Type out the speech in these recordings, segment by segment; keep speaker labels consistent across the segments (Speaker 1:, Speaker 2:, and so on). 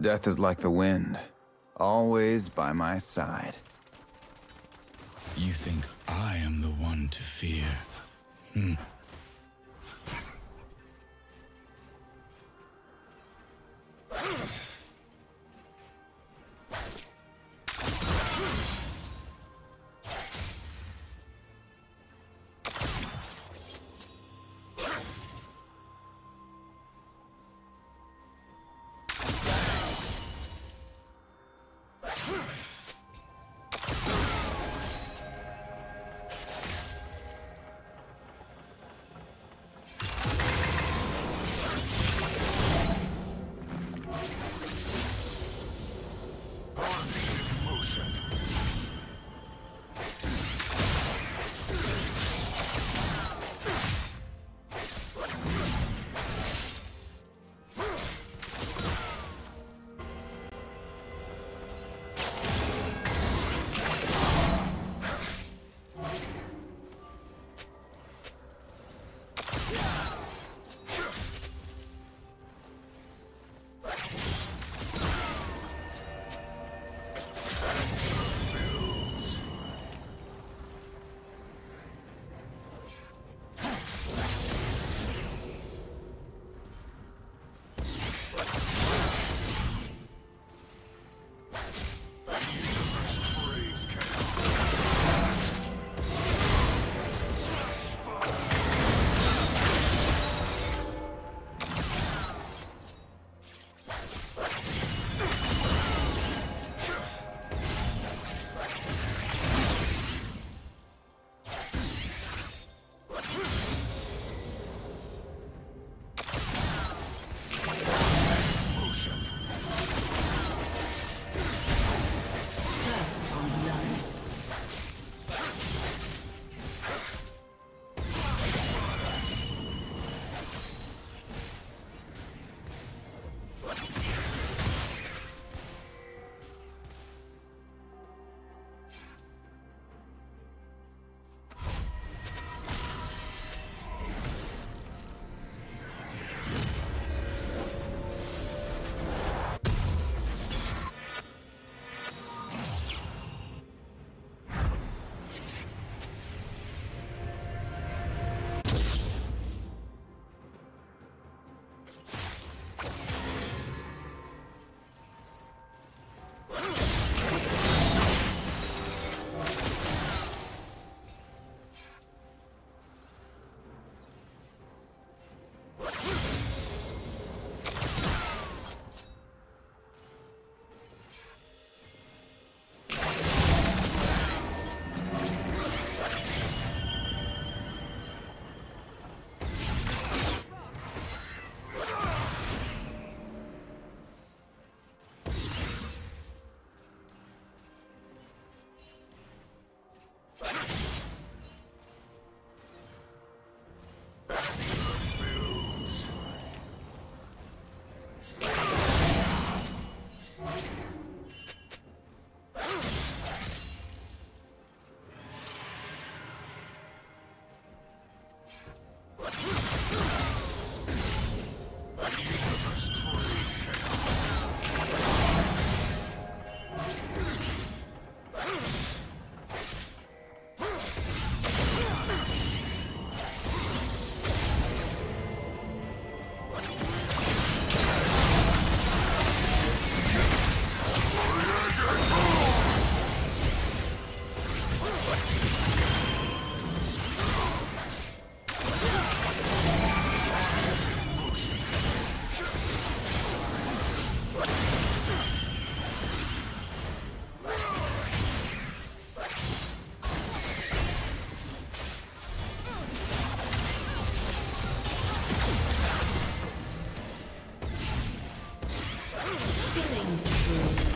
Speaker 1: Death is like the wind, always by my side.
Speaker 2: You think I am the one to fear? Hmm. Yeah! Mm-hmm.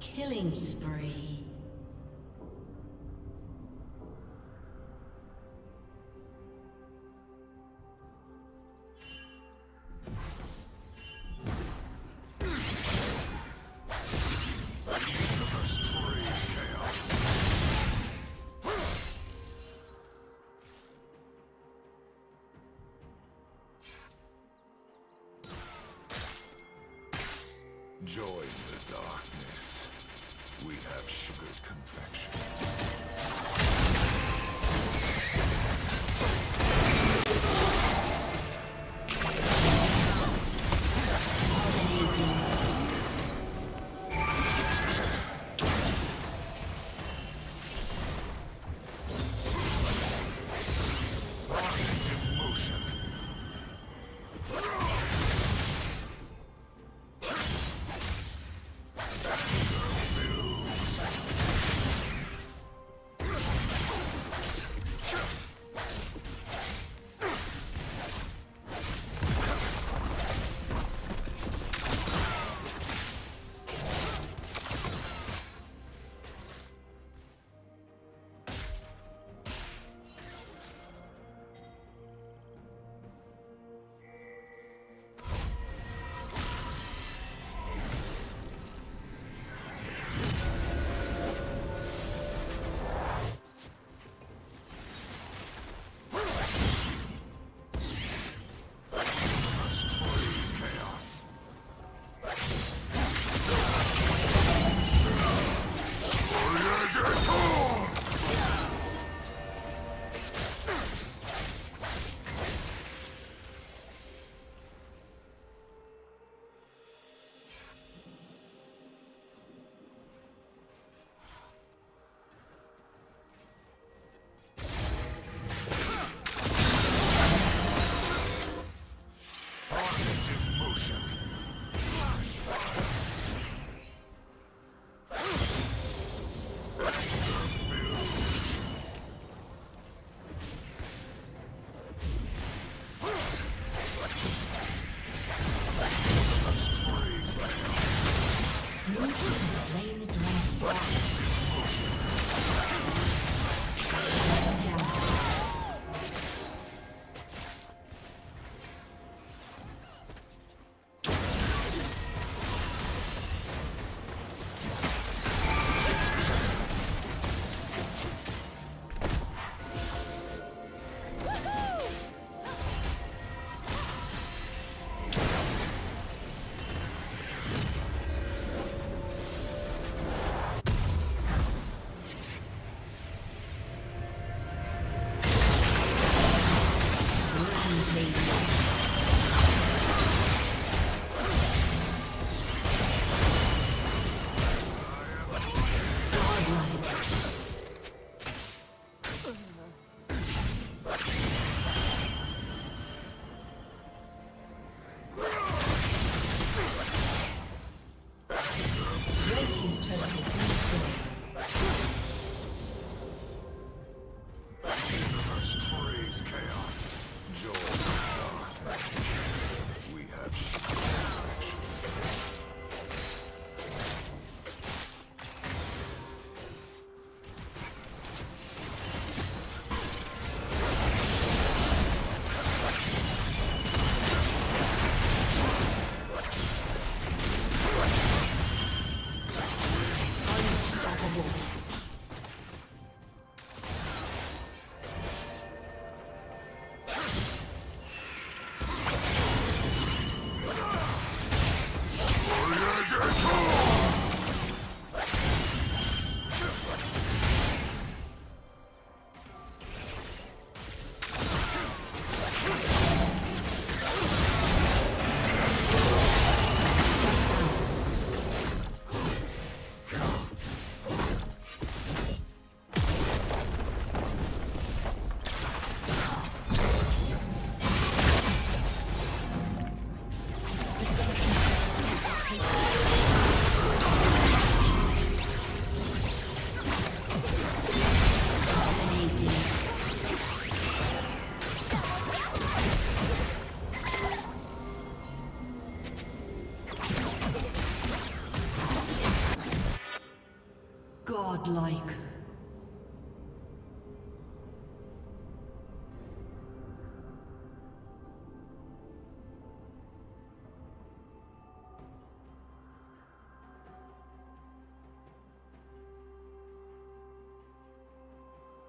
Speaker 3: Killing spree.
Speaker 2: Join the darkness. We have sugared confection.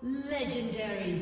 Speaker 3: Legendary.